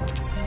Bye.